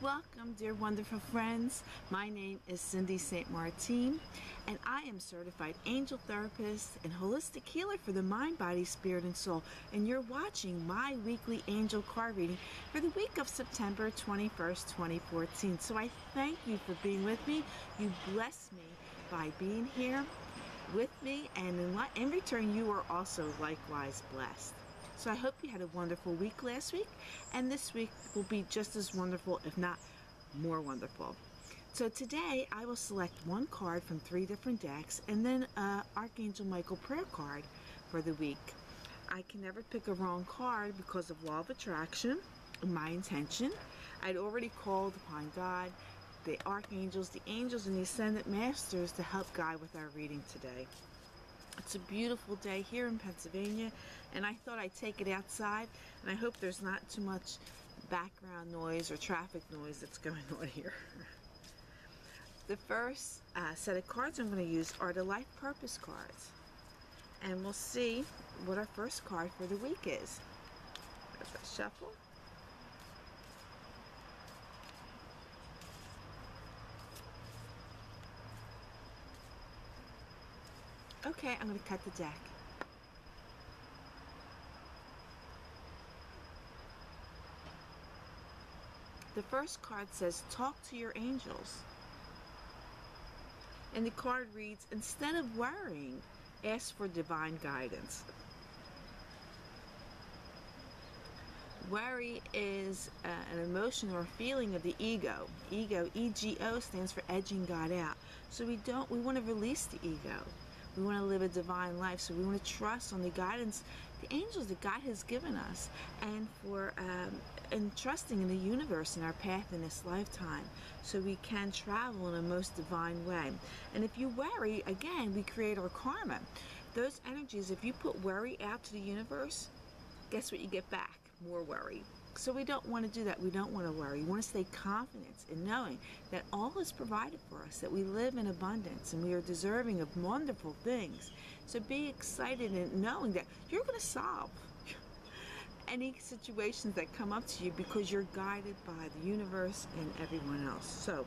welcome, dear wonderful friends. My name is Cindy St. Martine, and I am certified angel therapist and holistic healer for the mind, body, spirit, and soul. And you're watching my weekly angel card reading for the week of September 21st, 2014. So I thank you for being with me. You bless me by being here with me, and in, in return, you are also likewise blessed. So I hope you had a wonderful week last week, and this week will be just as wonderful, if not more wonderful. So today I will select one card from three different decks and then uh, Archangel Michael prayer card for the week. I can never pick a wrong card because of law of attraction, my intention. I'd already called upon God, the archangels, the angels, and the ascended masters to help guide with our reading today. It's a beautiful day here in Pennsylvania, and I thought I'd take it outside, and I hope there's not too much background noise or traffic noise that's going on here. the first uh, set of cards I'm going to use are the Life Purpose cards, and we'll see what our first card for the week is. There's a shuffle. Okay, I'm going to cut the deck. The first card says, Talk to your angels. And the card reads, Instead of worrying, ask for divine guidance. Worry is uh, an emotion or feeling of the ego. Ego, E-G-O, stands for edging God out. So we don't, we want to release the ego. We want to live a divine life, so we want to trust on the guidance, the angels that God has given us, and for um, and trusting in the universe and our path in this lifetime, so we can travel in a most divine way. And if you worry, again, we create our karma. Those energies, if you put worry out to the universe, guess what you get back? More worry. So we don't want to do that. We don't want to worry. We want to stay confident in knowing that all is provided for us, that we live in abundance and we are deserving of wonderful things. So be excited in knowing that you're going to solve any situations that come up to you because you're guided by the universe and everyone else. So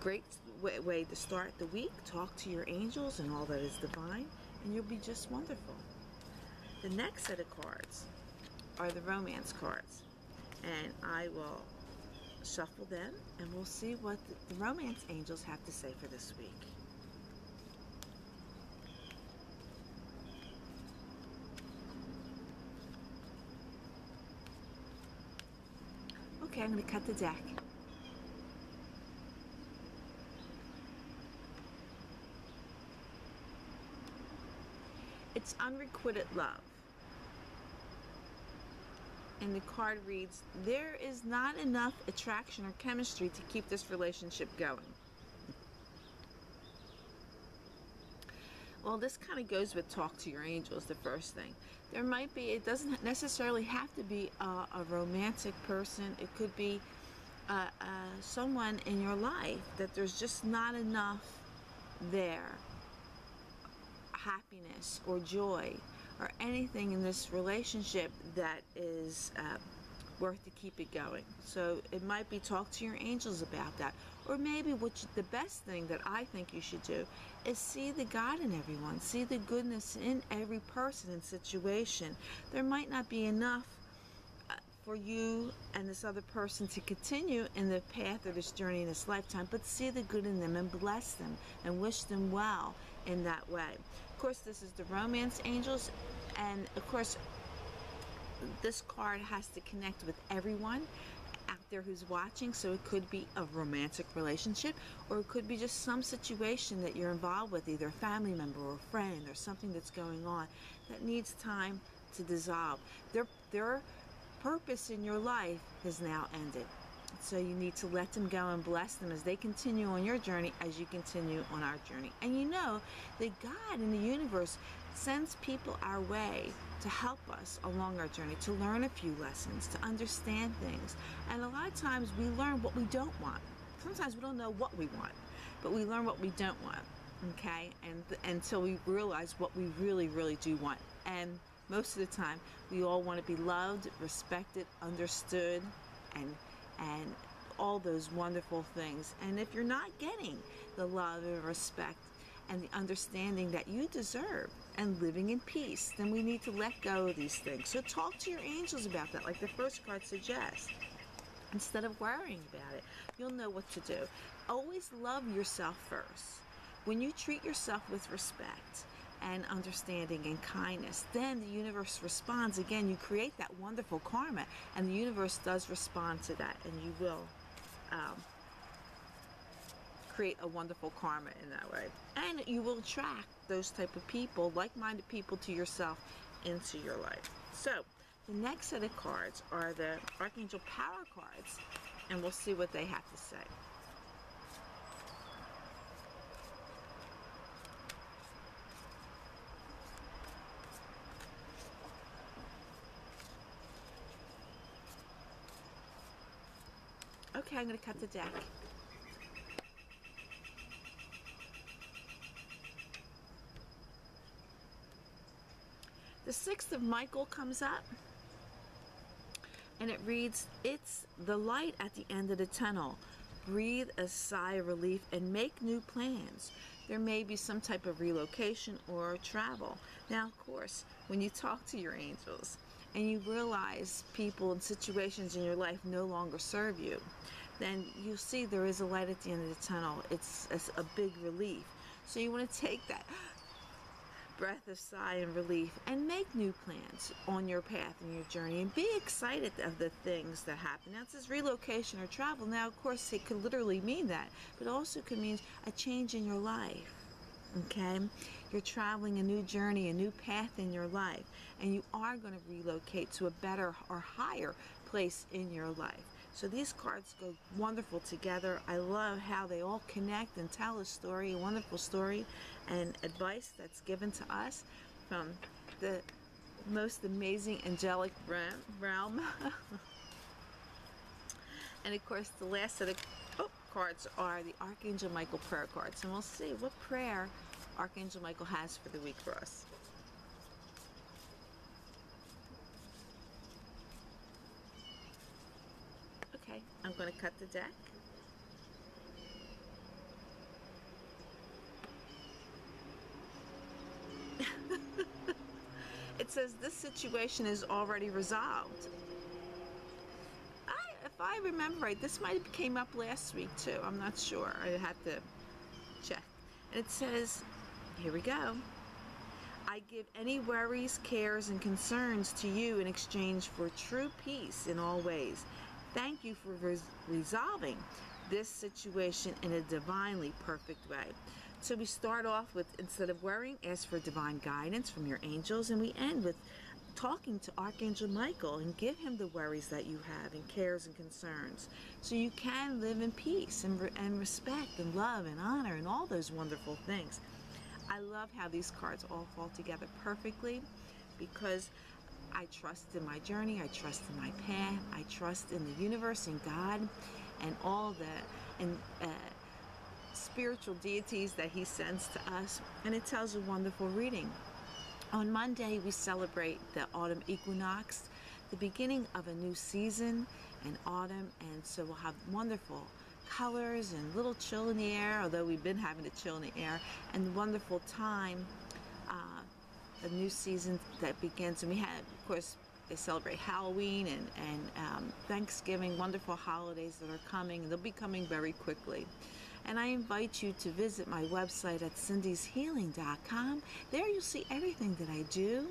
great way to start the week. Talk to your angels and all that is divine and you'll be just wonderful. The next set of cards are the romance cards. And I will shuffle them and we'll see what the romance angels have to say for this week. Okay, I'm going to cut the deck. It's unrequited love and the card reads, There is not enough attraction or chemistry to keep this relationship going. Well, this kind of goes with talk to your angels, the first thing. There might be, it doesn't necessarily have to be a, a romantic person. It could be uh, uh, someone in your life that there's just not enough there. Happiness or joy or anything in this relationship that is uh, worth to keep it going. So it might be talk to your angels about that. Or maybe what you, the best thing that I think you should do is see the God in everyone. See the goodness in every person and situation. There might not be enough uh, for you and this other person to continue in the path of this journey in this lifetime, but see the good in them and bless them and wish them well in that way. Course, this is the romance angels, and of course, this card has to connect with everyone out there who's watching so it could be a romantic relationship or it could be just some situation that you're involved with either a family member or a friend or something that's going on that needs time to dissolve. Their their purpose in your life has now ended so you need to let them go and bless them as they continue on your journey as you continue on our journey. And you know that God in the universe sends people our way to help us along our journey, to learn a few lessons, to understand things. And a lot of times we learn what we don't want. Sometimes we don't know what we want, but we learn what we don't want. Okay? And until we realize what we really, really do want. And most of the time, we all want to be loved, respected, understood, and and all those wonderful things. And if you're not getting the love and respect and the understanding that you deserve and living in peace, then we need to let go of these things. So talk to your angels about that, like the first card suggests. Instead of worrying about it, you'll know what to do. Always love yourself first. When you treat yourself with respect, and understanding and kindness, then the universe responds. Again, you create that wonderful karma, and the universe does respond to that, and you will um, create a wonderful karma in that way. And you will attract those type of people, like-minded people to yourself into your life. So the next set of cards are the Archangel Power cards, and we'll see what they have to say. Okay, I'm going to cut the deck. The sixth of Michael comes up and it reads, It's the light at the end of the tunnel. Breathe a sigh of relief and make new plans. There may be some type of relocation or travel. Now, of course, when you talk to your angels and you realize people and situations in your life no longer serve you, then you'll see there is a light at the end of the tunnel. It's, it's a big relief. So you want to take that breath of sigh and relief and make new plans on your path and your journey and be excited of the things that happen. Now, it says relocation or travel. Now, of course, it could literally mean that, but also could mean a change in your life. Okay? You're traveling a new journey, a new path in your life, and you are going to relocate to a better or higher place in your life. So these cards go wonderful together. I love how they all connect and tell a story, a wonderful story and advice that's given to us from the most amazing angelic realm. and of course, the last of oh, cards are the Archangel Michael prayer cards. And we'll see what prayer Archangel Michael has for the week for us. Okay, I'm going to cut the deck. it says this situation is already resolved. I, if I remember right, this might have came up last week too. I'm not sure. I have to check. And it says, here we go. I give any worries, cares, and concerns to you in exchange for true peace in all ways. Thank you for res resolving this situation in a divinely perfect way. So we start off with, instead of worrying, ask for divine guidance from your angels, and we end with talking to Archangel Michael and give him the worries that you have and cares and concerns so you can live in peace and, re and respect and love and honor and all those wonderful things. I love how these cards all fall together perfectly because I trust in my journey, I trust in my path, I trust in the universe and God and all the and uh, spiritual deities that he sends to us and it tells a wonderful reading. On Monday we celebrate the autumn equinox, the beginning of a new season in autumn and so we'll have wonderful colors and little chill in the air, although we've been having a chill in the air, and wonderful time, uh, a new season that begins. And we had, of course, they celebrate Halloween and, and um, Thanksgiving, wonderful holidays that are coming, they'll be coming very quickly. And I invite you to visit my website at cindyshealing.com. There you'll see everything that I do.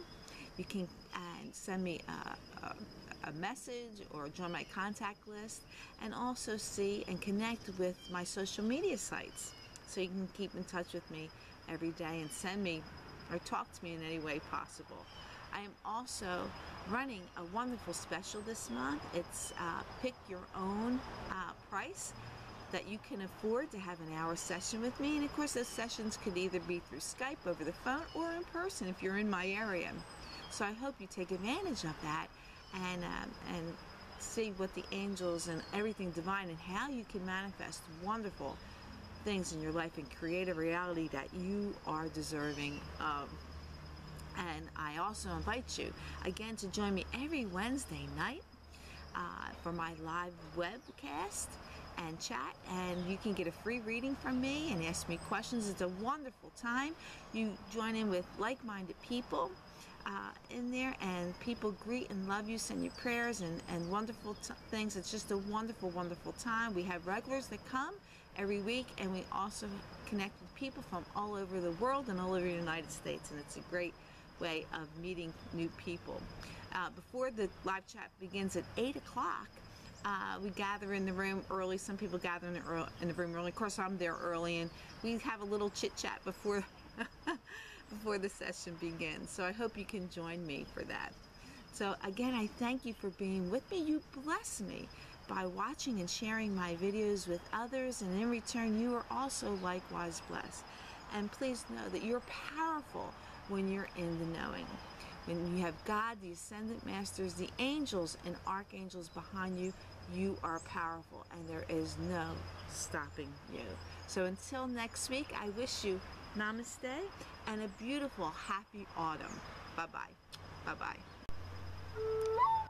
You can uh, send me a, a a message or join my contact list and also see and connect with my social media sites so you can keep in touch with me every day and send me or talk to me in any way possible. I am also running a wonderful special this month. It's uh, pick your own uh, price that you can afford to have an hour session with me. And of course, those sessions could either be through Skype over the phone or in person if you're in my area. So I hope you take advantage of that and um, and see what the angels and everything divine and how you can manifest wonderful things in your life and create a reality that you are deserving of. And I also invite you again to join me every Wednesday night uh, for my live webcast and chat. And you can get a free reading from me and ask me questions. It's a wonderful time. You join in with like-minded people uh, in there and people greet and love you send you prayers and, and wonderful things it's just a wonderful wonderful time we have regulars that come every week and we also connect with people from all over the world and all over the united states and it's a great way of meeting new people uh, before the live chat begins at 8 o'clock uh, we gather in the room early. Some people gather in the, early, in the room early. Of course, I'm there early, and we have a little chit chat before before the session begins. So I hope you can join me for that. So again, I thank you for being with me. You bless me by watching and sharing my videos with others, and in return, you are also likewise blessed. And please know that you're powerful when you're in the knowing. When you have God, the ascendant masters, the angels, and archangels behind you, you are powerful and there is no stopping you. So until next week, I wish you namaste and a beautiful, happy autumn. Bye bye. Bye bye.